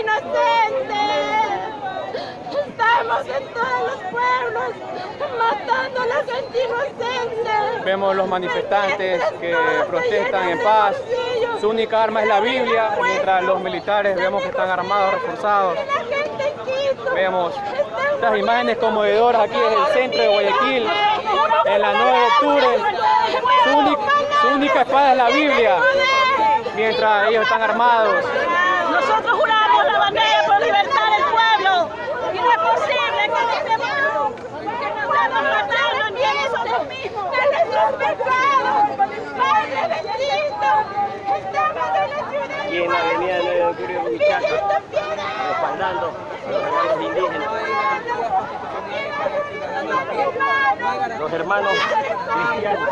sangre inocente. Estamos en todos los pueblos matando a la gente inocente. Vemos los manifestantes que protestan en paz. Su única arma es la Biblia, mientras los militares vemos que están armados, reforzados. Vemos estas imágenes conmovedoras aquí en el centro de Guayaquil, en la 9 de octubre. Su única, su única espada es la Biblia, mientras ellos están armados. Nosotros mismos. ¡De nuestros pecados! ¡Padre bendito! Estamos en la ciudad Y en la avenida 9 de octubre de Huichaca, respaldando a los hermanos indígenas. Los hermanos cristianos.